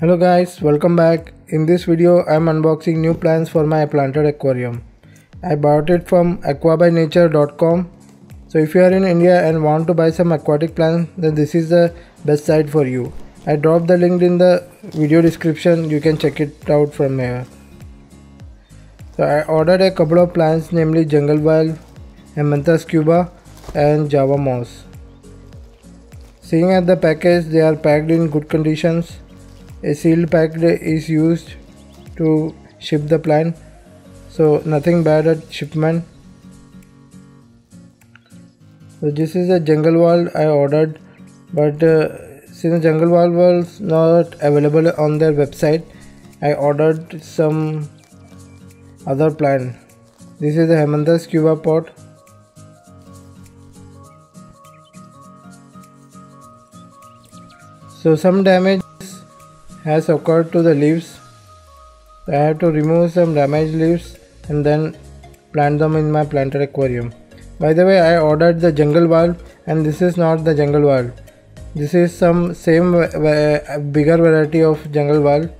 Hello guys, welcome back. In this video, I am unboxing new plants for my planted aquarium. I bought it from aquabynature.com. So if you are in India and want to buy some aquatic plants, then this is the best site for you. I dropped the link in the video description. You can check it out from here. So I ordered a couple of plants namely Jungle Wild, Hemianthus cuba and Java Moss. Seeing at the package, they are packed in good conditions a sealed pack is used to ship the plant so nothing bad at shipment. So this is a jungle wild i ordered but uh, since jungle wild was not available on their website i ordered some other plant this is the Hemianthus cuba pot so some damage has occurred to the leaves. I have to remove some damaged leaves and then plant them in my planted aquarium. By the way, I ordered the jungle wild and this is not the jungle wild. This is some same bigger variety of jungle wild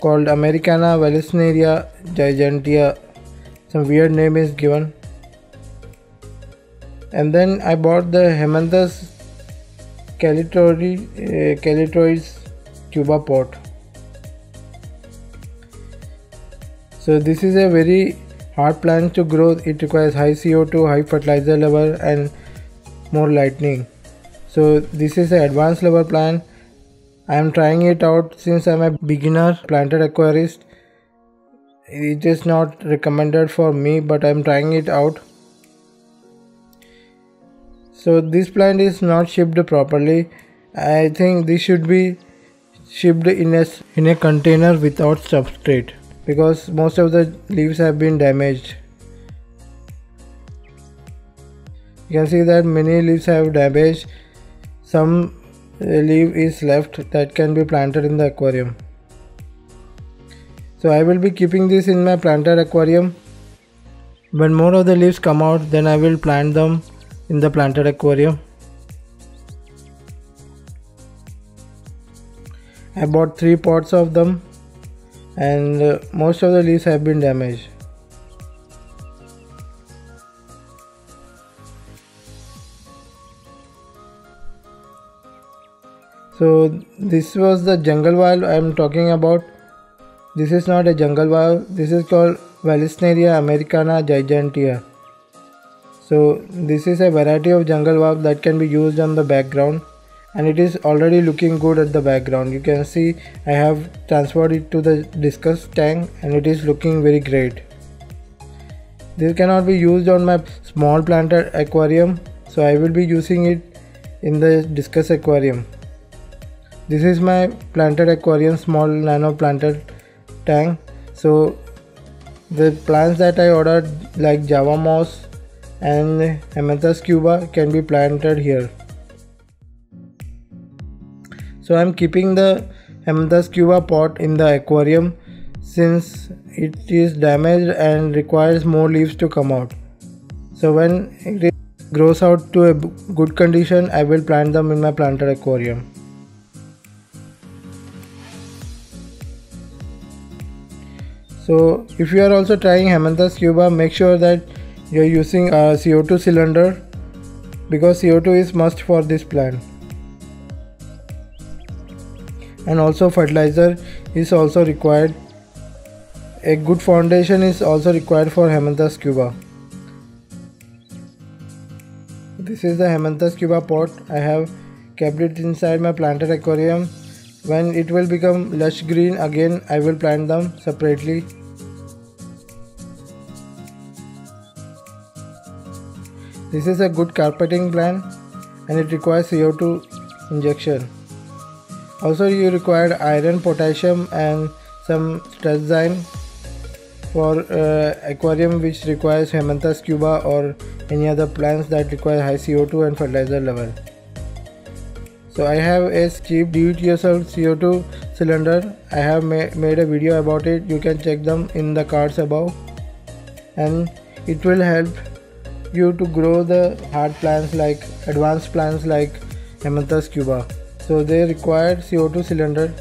called Americana Vallisneria gigantea. Some weird name is given. And then I bought the Hemianthus callitrichoides uh, cuba pot. So this is a very hard plant to grow. It requires high CO2, high fertilizer level and more lightning. So this is an advanced level plant. I am trying it out since I am a beginner planted aquarist. It is not recommended for me but I am trying it out. So this plant is not shipped properly. I think this should be shipped in a, in a container without substrate because most of the leaves have been damaged. You can see that many leaves have damaged. Some leaf is left that can be planted in the aquarium. So I will be keeping this in my planted aquarium. When more of the leaves come out then I will plant them in the planted aquarium. I bought three pots of them and uh, most of the leaves have been damaged. So this was the jungle wild I am talking about. This is not a jungle wild. This is called Vallisneria americana gigantea. So this is a variety of jungle wild that can be used on the background and it is already looking good at the background. You can see I have transferred it to the discus tank and it is looking very great. This cannot be used on my small planted aquarium so I will be using it in the discus aquarium. This is my planted aquarium small nano planted tank. So the plants that I ordered like java moss and Hemianthus cuba can be planted here so i'm keeping the Hemianthus cuba pot in the aquarium since it is damaged and requires more leaves to come out. So when it grows out to a good condition i will plant them in my planted aquarium. So if you are also trying Hemianthus cuba make sure that you are using uh, a CO2 cylinder because CO2 is must for this plant and also fertilizer is also required. A good foundation is also required for Hemianthus cuba. This is the Hemianthus cuba pot. I have kept it inside my planted aquarium. When it will become lush green again I will plant them separately. This is a good carpeting plant and it requires CO2 injection also you required iron potassium and some Stress Zyme for uh, aquarium which requires Hemianthus cuba or any other plants that require high CO2 and fertilizer level. So I have a cheap do-it-yourself CO2 cylinder. I have ma made a video about it. You can check them in the cards above. And it will help you to grow the hard plants like advanced plants like Hemianthus cuba so they require CO2 cylinder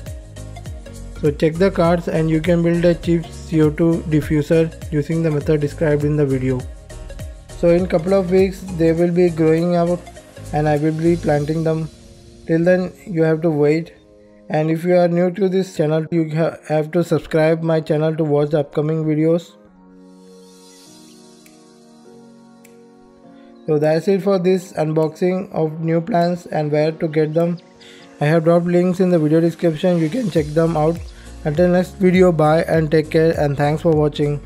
So check the cards and you can build a cheap CO2 diffuser using the method described in the video. So in couple of weeks they will be growing out and I will be planting them. Till then you have to wait and if you are new to this channel you have to subscribe my channel to watch the upcoming videos. So that's it for this unboxing of new plants and where to get them. I have dropped links in the video description you can check them out. Until next video bye and take care and thanks for watching.